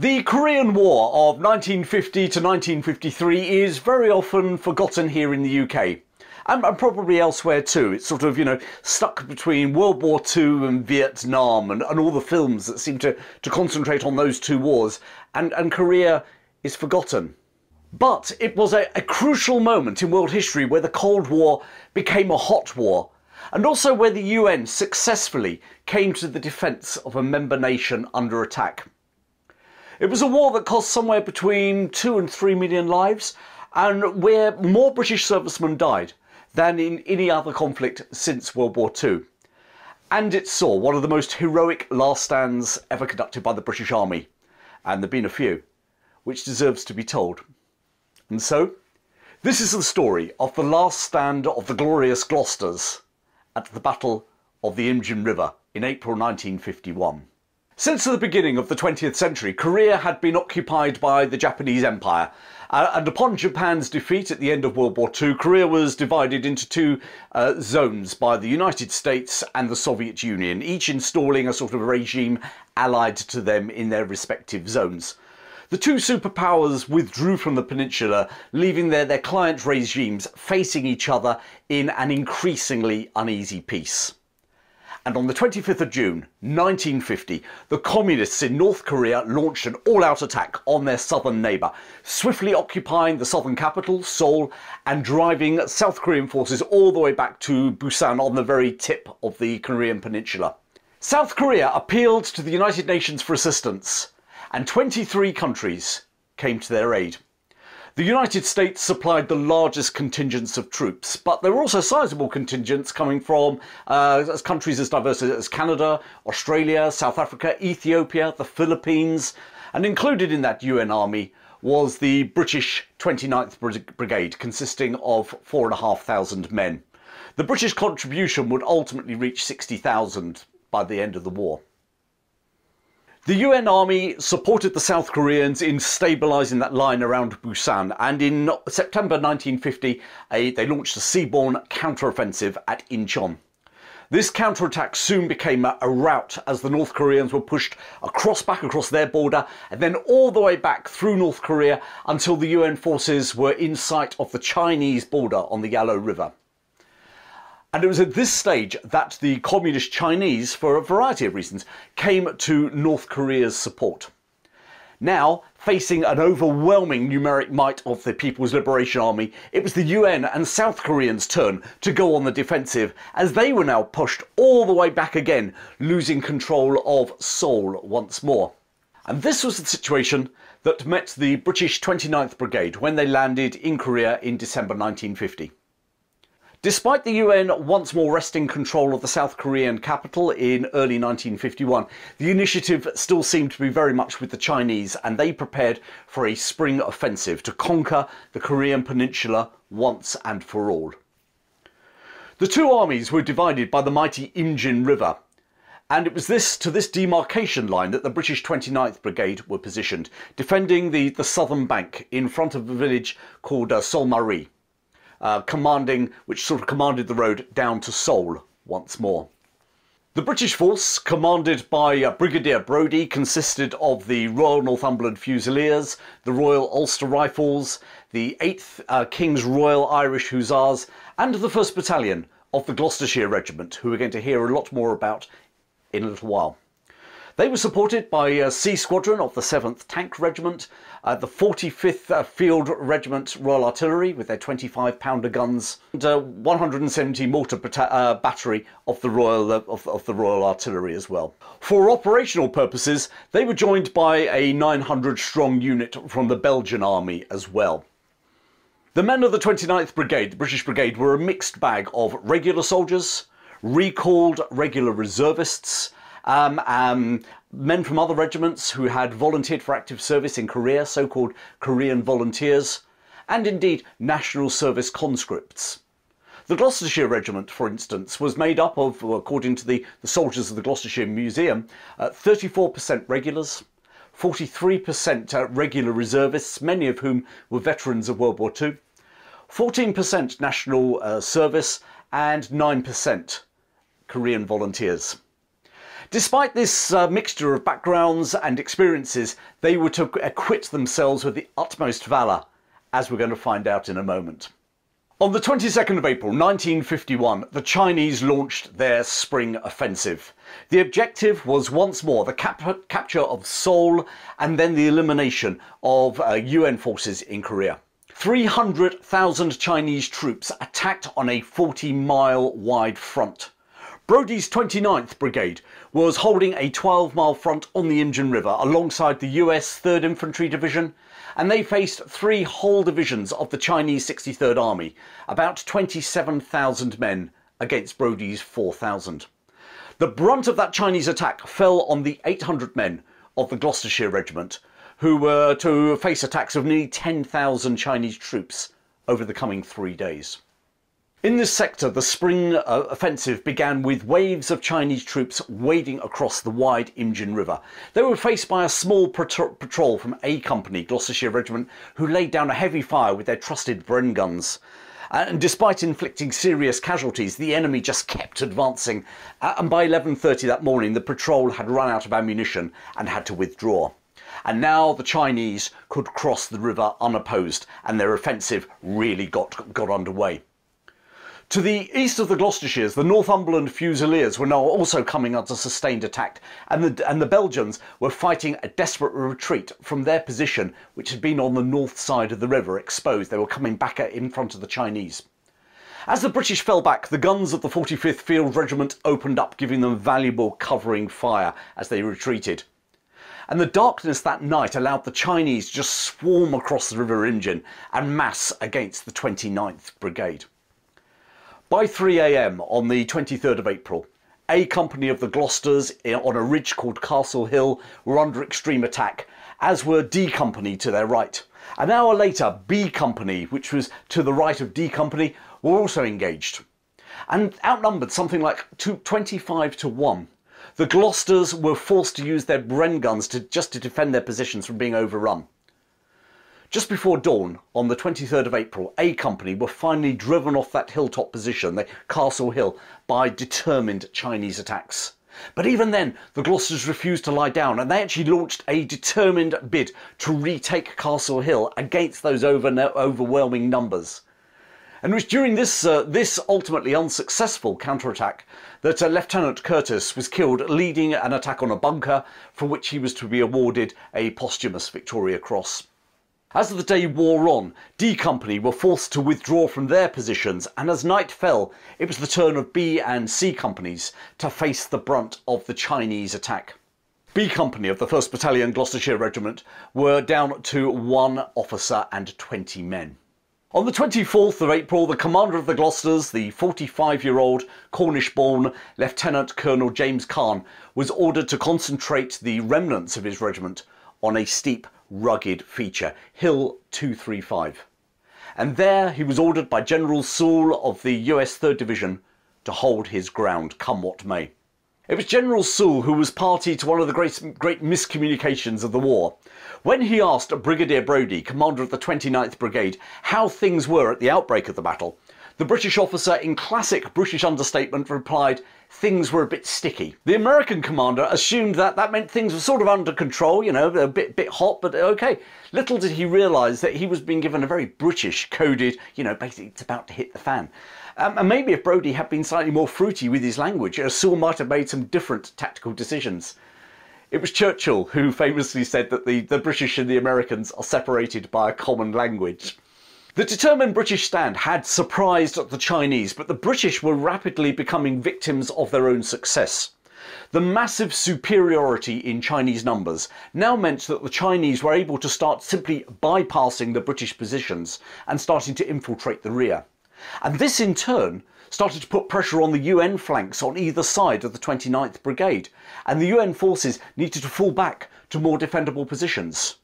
The Korean War of 1950 to 1953 is very often forgotten here in the UK. And, probably elsewhere too. It's sort of, you know, stuck between World War II and Vietnam and, and all the films that seem to, to concentrate on those two wars. And, and Korea is forgotten. But it was a, a crucial moment in world history where the Cold War became a hot war and also where the UN successfully came to the defence of a member nation under attack. It was a war that cost somewhere between two and three million lives, and where more British servicemen died than in any other conflict since World War II. And it saw one of the most heroic last stands ever conducted by the British Army, and there have been a few, which deserves to be told. And so, this is the story of the last stand of the glorious Glosters at the Battle of the Imjin River in April 1951. Since the beginning of the 20th century, Korea had been occupied by the Japanese Empire. Uh, and upon Japan's defeat at the end of World War II, Korea was divided into two uh, zones by the United States and the Soviet Union, each installing a sort of regime allied to them in their respective zones. The two superpowers withdrew from the peninsula, leaving their, their client regimes facing each other in an increasingly uneasy peace. And on the 25th of June 1950, the communists in North Korea launched an all-out attack on their southern neighbour, swiftly occupying the southern capital, Seoul, and driving South Korean forces all the way back to Busan on the very tip of the Korean peninsula. South Korea appealed to the United Nations for assistance, and 23 countries came to their aid. The United States supplied the largest contingents of troops, but there were also sizable contingents coming from uh, countries as diverse as Canada, Australia, South Africa, Ethiopia, the Philippines, and included in that UN army was the British 29th Brigade, consisting of 4,500 men. The British contribution would ultimately reach 60,000 by the end of the war. The UN army supported the South Koreans in stabilising that line around Busan, and in September 1950, a, they launched a seaborne counteroffensive at Incheon. This counterattack soon became a, a rout as the North Koreans were pushed across back across their border and then all the way back through North Korea until the UN forces were in sight of the Chinese border on the Yalu River. And it was at this stage that the Communist Chinese, for a variety of reasons, came to North Korea's support. Now, facing an overwhelming numeric might of the People's Liberation Army, it was the UN and South Koreans' turn to go on the defensive, as they were now pushed all the way back again, losing control of Seoul once more. And this was the situation that met the British 29th Brigade when they landed in Korea in December 1950. Despite the UN once more wresting control of the South Korean capital in early 1951, the initiative still seemed to be very much with the Chinese and they prepared for a spring offensive to conquer the Korean peninsula once and for all. The two armies were divided by the mighty Imjin River, and it was this to this demarcation line that the British 29th Brigade were positioned, defending the, the southern bank in front of a village called uh, Solmari uh, commanding, which sort of commanded the road down to Seoul once more. The British force, commanded by uh, Brigadier Brodie, consisted of the Royal Northumberland Fusiliers, the Royal Ulster Rifles, the 8th uh, King's Royal Irish Hussars, and the 1st Battalion of the Gloucestershire Regiment, who we're going to hear a lot more about in a little while. They were supported by a C Squadron of the 7th Tank Regiment, uh, the 45th uh, Field Regiment Royal Artillery with their 25 pounder guns, and a uh, 170 mortar uh, battery of the Royal uh, of, of the Royal Artillery as well. For operational purposes, they were joined by a 900 strong unit from the Belgian Army as well. The men of the 29th Brigade, the British Brigade, were a mixed bag of regular soldiers, recalled regular reservists, um, um, men from other regiments who had volunteered for active service in Korea, so-called Korean volunteers, and indeed national service conscripts. The Gloucestershire Regiment, for instance, was made up of, according to the, the soldiers of the Gloucestershire Museum, 34% uh, regulars, 43% uh, regular reservists, many of whom were veterans of World War II, 14% national uh, service, and 9% Korean volunteers. Despite this uh, mixture of backgrounds and experiences, they were to acquit themselves with the utmost valour, as we're going to find out in a moment. On the 22nd of April 1951, the Chinese launched their spring offensive. The objective was once more the cap capture of Seoul and then the elimination of uh, UN forces in Korea. 300,000 Chinese troops attacked on a 40 mile wide front. Brodie's 29th Brigade was holding a 12 mile front on the Imjin River alongside the US 3rd Infantry Division, and they faced three whole divisions of the Chinese 63rd Army, about 27,000 men against Brodie's 4,000. The brunt of that Chinese attack fell on the 800 men of the Gloucestershire Regiment, who were to face attacks of nearly 10,000 Chinese troops over the coming three days. In this sector, the spring uh, offensive began with waves of Chinese troops wading across the wide Imjin River. They were faced by a small patrol from A Company, Gloucestershire Regiment, who laid down a heavy fire with their trusted Bren guns. And despite inflicting serious casualties, the enemy just kept advancing. Uh, and by 11.30 that morning, the patrol had run out of ammunition and had to withdraw. And now the Chinese could cross the river unopposed, and their offensive really got, got underway. To the east of the Gloucestershires, the Northumberland Fusiliers were now also coming under sustained attack, and the, and the Belgians were fighting a desperate retreat from their position, which had been on the north side of the river, exposed. They were coming back in front of the Chinese. As the British fell back, the guns of the 45th Field Regiment opened up, giving them valuable covering fire as they retreated. And the darkness that night allowed the Chinese to just swarm across the River Imjin and mass against the 29th Brigade. By 3am on the 23rd of April, A Company of the Glosters on a ridge called Castle Hill were under extreme attack, as were D Company to their right. An hour later, B Company, which was to the right of D Company, were also engaged. And outnumbered something like 25 to 1. The Glosters were forced to use their Bren guns to, just to defend their positions from being overrun. Just before dawn, on the 23rd of April, A Company were finally driven off that hilltop position, the Castle Hill, by determined Chinese attacks. But even then, the Glosters refused to lie down, and they actually launched a determined bid to retake Castle Hill against those over overwhelming numbers. And it was during this, uh, this ultimately unsuccessful counterattack that uh, Lieutenant Curtis was killed leading an attack on a bunker for which he was to be awarded a posthumous Victoria Cross. As the day wore on, D Company were forced to withdraw from their positions, and as night fell, it was the turn of B and C Companies to face the brunt of the Chinese attack. B Company of the 1st Battalion Gloucestershire Regiment were down to one officer and 20 men. On the 24th of April, the commander of the Glosters, the 45-year-old Cornish-born Lieutenant Colonel James Carne, was ordered to concentrate the remnants of his regiment on a steep rugged feature, Hill 235. And there he was ordered by General Soule of the US 3rd Division to hold his ground, come what may. It was General Soule who was party to one of the great, great miscommunications of the war. When he asked Brigadier Brodie, commander of the 29th Brigade, how things were at the outbreak of the battle, the British officer, in classic British understatement, replied, things were a bit sticky. The American commander assumed that that meant things were sort of under control, you know, a bit, bit hot, but okay. Little did he realise that he was being given a very British coded, you know, basically it's about to hit the fan. Um, and maybe if Brodie had been slightly more fruity with his language, Soule might have made some different tactical decisions. It was Churchill who famously said that the, the British and the Americans are separated by a common language. The determined British stand had surprised the Chinese, but the British were rapidly becoming victims of their own success. The massive superiority in Chinese numbers now meant that the Chinese were able to start simply bypassing the British positions and starting to infiltrate the rear. And this in turn started to put pressure on the UN flanks on either side of the 29th Brigade, and the UN forces needed to fall back to more defendable positions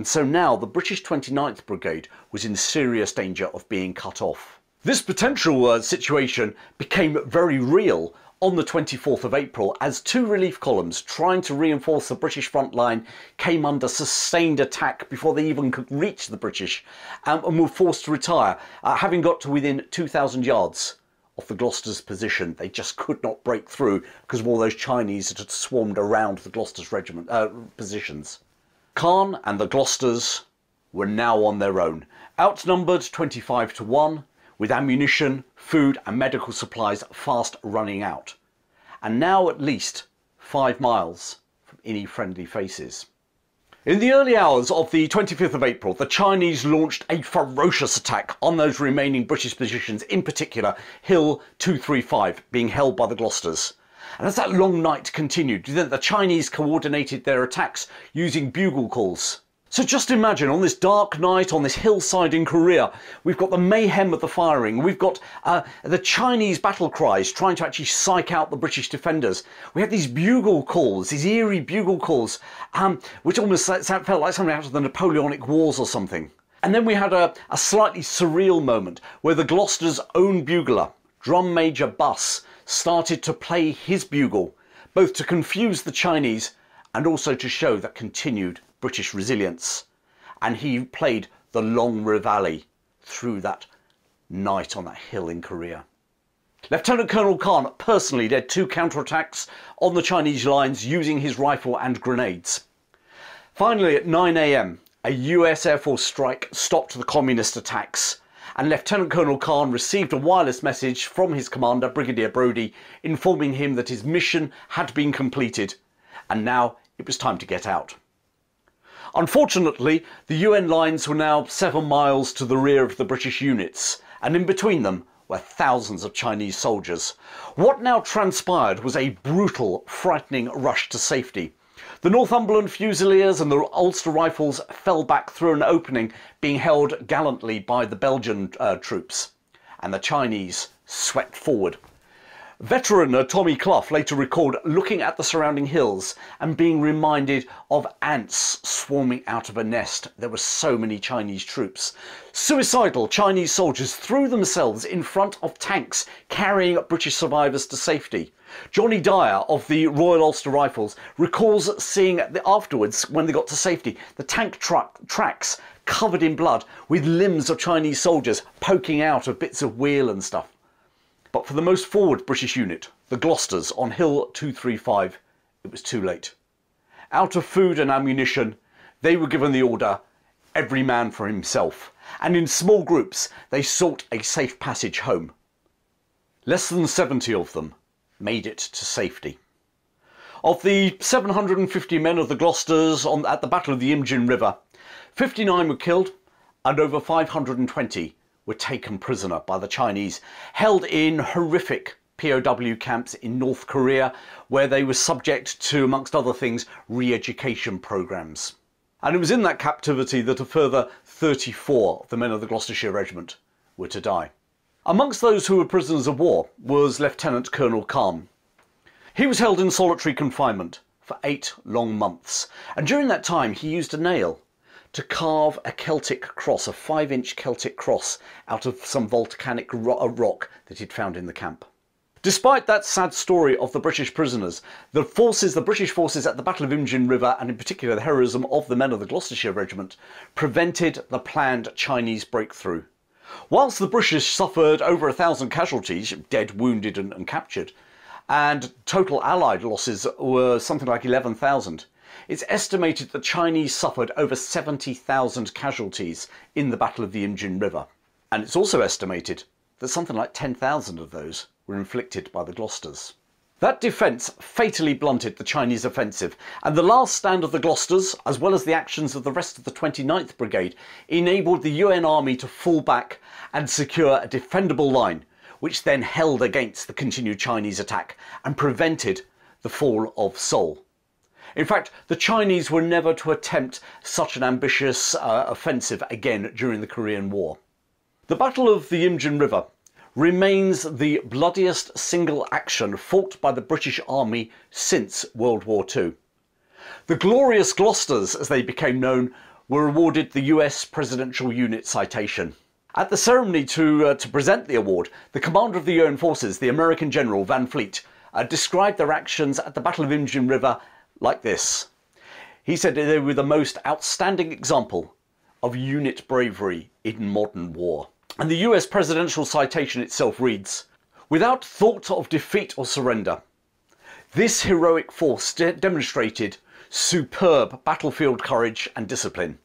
and so now the British 29th Brigade was in serious danger of being cut off. This potential uh, situation became very real on the 24th of April as two relief columns trying to reinforce the British front line came under sustained attack before they even could reach the British um, and were forced to retire, uh, having got to within 2,000 yards of the Gloucester's position. They just could not break through because of all those Chinese that had swarmed around the Gloucester's regiment uh, positions. Carne and the Glosters were now on their own, outnumbered 25 to 1, with ammunition, food, and medical supplies fast running out, and now at least five miles from any friendly faces. In the early hours of the 25th of April, the Chinese launched a ferocious attack on those remaining British positions, in particular Hill 235, being held by the Glosters. And as that long night continued, do you think the Chinese coordinated their attacks using bugle calls. So just imagine on this dark night on this hillside in Korea, we've got the mayhem of the firing, we've got uh, the Chinese battle cries trying to actually psych out the British defenders. We had these bugle calls, these eerie bugle calls, um, which almost felt like something out of the Napoleonic Wars or something. And then we had a, a slightly surreal moment where the Gloucester's own bugler, Drum Major Buss, started to play his bugle, both to confuse the Chinese and also to show that continued British resilience. And he played the long reveille through that night on that hill in Korea. Lieutenant Colonel Carne personally led two counterattacks on the Chinese lines using his rifle and grenades. Finally, at 9am, a US Air Force strike stopped the communist attacks, and Lieutenant Colonel Carne received a wireless message from his commander, Brigadier Brodie, informing him that his mission had been completed, and now it was time to get out. Unfortunately, the UN lines were now seven miles to the rear of the British units, and in between them were thousands of Chinese soldiers. What now transpired was a brutal, frightening rush to safety. The Northumberland Fusiliers and the Ulster Rifles fell back through an opening being held gallantly by the Belgian uh, troops, and the Chinese swept forward Veteran Tommy Clough later recalled looking at the surrounding hills and being reminded of ants swarming out of a nest. There were so many Chinese troops. Suicidal Chinese soldiers threw themselves in front of tanks carrying British survivors to safety. Johnny Dyer of the Royal Ulster Rifles recalls seeing the, afterwards, when they got to safety, the tank truck tracks covered in blood with limbs of Chinese soldiers poking out of bits of wheel and stuff. But for the most forward British unit, the Glosters on Hill 235, it was too late. Out of food and ammunition, they were given the order, every man for himself, and in small groups they sought a safe passage home. Less than 70 of them made it to safety. Of the 750 men of the Glosters on, at the Battle of the Imjin River, 59 were killed and over 520 were taken prisoner by the Chinese, held in horrific POW camps in North Korea, where they were subject to, amongst other things, re education programs. And it was in that captivity that a further 34 of the men of the Gloucestershire Regiment were to die. Amongst those who were prisoners of war was Lieutenant Colonel Carne. He was held in solitary confinement for eight long months, and during that time he used a nail to carve a Celtic cross, a five inch Celtic cross, out of some volcanic rock that he'd found in the camp. Despite that sad story of the British prisoners, the forces, the British forces at the Battle of Imjin River, and in particular the heroism of the men of the Gloucestershire Regiment, prevented the planned Chinese breakthrough. Whilst the British suffered over a thousand casualties, dead, wounded, and, and captured, and total Allied losses were something like 11,000, it's estimated the Chinese suffered over 70,000 casualties in the Battle of the Imjin River. And it's also estimated that something like 10,000 of those were inflicted by the Glosters. That defence fatally blunted the Chinese offensive, and the last stand of the Glosters, as well as the actions of the rest of the 29th Brigade, enabled the UN Army to fall back and secure a defendable line, which then held against the continued Chinese attack and prevented the fall of Seoul. In fact, the Chinese were never to attempt such an ambitious uh, offensive again during the Korean War. The Battle of the Imjin River remains the bloodiest single action fought by the British Army since World War II. The Glorious Glosters, as they became known, were awarded the US Presidential Unit Citation. At the ceremony to, uh, to present the award, the commander of the UN forces, the American General Van Fleet, uh, described their actions at the Battle of Imjin River like this. He said they were the most outstanding example of unit bravery in modern war. And the US presidential citation itself reads, without thought of defeat or surrender. This heroic force de demonstrated superb battlefield courage and discipline.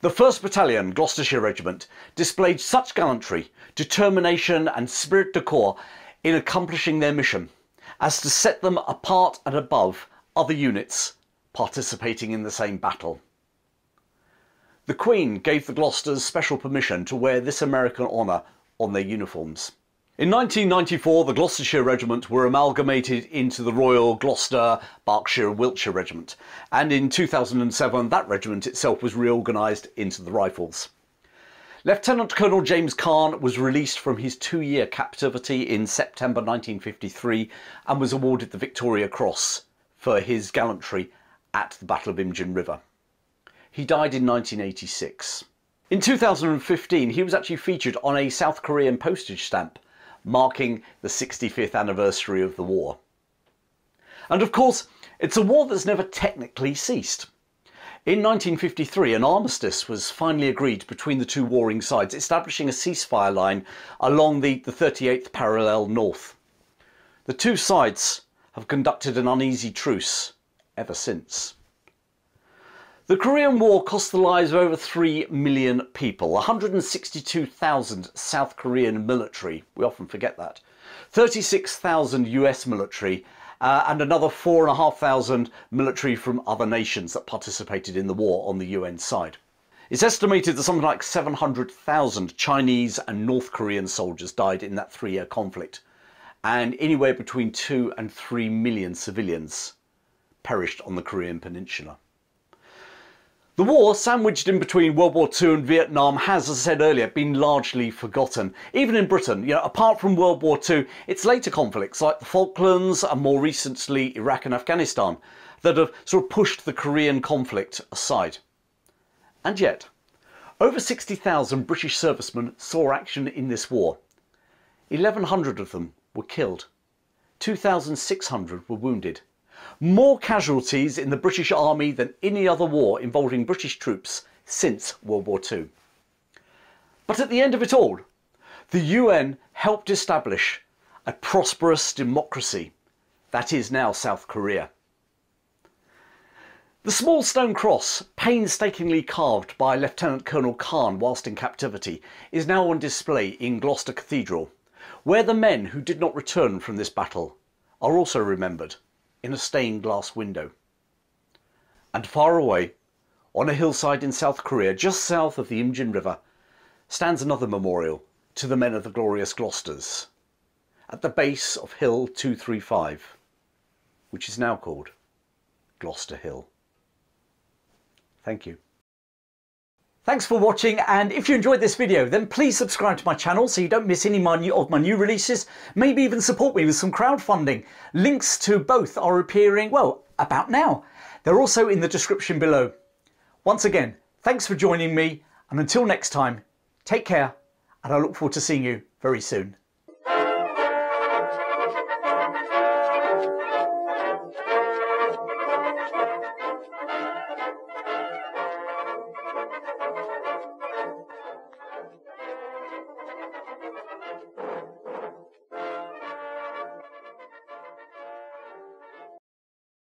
The 1st Battalion, Gloucestershire Regiment, displayed such gallantry, determination and spirit de corps in accomplishing their mission as to set them apart and above other units participating in the same battle. The Queen gave the Glosters special permission to wear this American honour on their uniforms. In 1994, the Gloucestershire Regiment were amalgamated into the Royal Gloucester, Berkshire and Wiltshire Regiment, and in 2007 that regiment itself was reorganised into the Rifles. Lieutenant Colonel James Carne was released from his two-year captivity in September 1953 and was awarded the Victoria Cross for his gallantry at the Battle of Imjin River. He died in 1986. In 2015, he was actually featured on a South Korean postage stamp marking the 65th anniversary of the war. And of course, it's a war that's never technically ceased. In 1953, an armistice was finally agreed between the two warring sides, establishing a ceasefire line along the, the 38th parallel north. The two sides have conducted an uneasy truce ever since. The Korean War cost the lives of over 3 million people, 162,000 South Korean military, we often forget that, 36,000 US military, uh, and another 4,500 military from other nations that participated in the war on the UN side. It's estimated that something like 700,000 Chinese and North Korean soldiers died in that three year conflict, and anywhere between 2 and 3 million civilians perished on the Korean peninsula. The war, sandwiched in between World War II and Vietnam, has, as I said earlier, been largely forgotten. Even in Britain, you know, apart from World War II, it's later conflicts like the Falklands and more recently Iraq and Afghanistan that have sort of pushed the Korean conflict aside. And yet, over 60,000 British servicemen saw action in this war. 1,100 of them were killed. 2,600 were wounded more casualties in the British Army than any other war involving British troops since World War II. But at the end of it all, the UN helped establish a prosperous democracy that is now South Korea. The small stone cross, painstakingly carved by Lieutenant Colonel Carne whilst in captivity, is now on display in Gloucester Cathedral, where the men who did not return from this battle are also remembered in a stained glass window. And far away, on a hillside in South Korea, just south of the Imjin River, stands another memorial to the men of the glorious Glosters, at the base of Hill 235, which is now called Gloster Hill. Thank you. Thanks for watching and if you enjoyed this video then please subscribe to my channel so you don't miss any of my new releases, maybe even support me with some crowdfunding. Links to both are appearing, well, about now. They're also in the description below. Once again, thanks for joining me and until next time, take care and I look forward to seeing you very soon.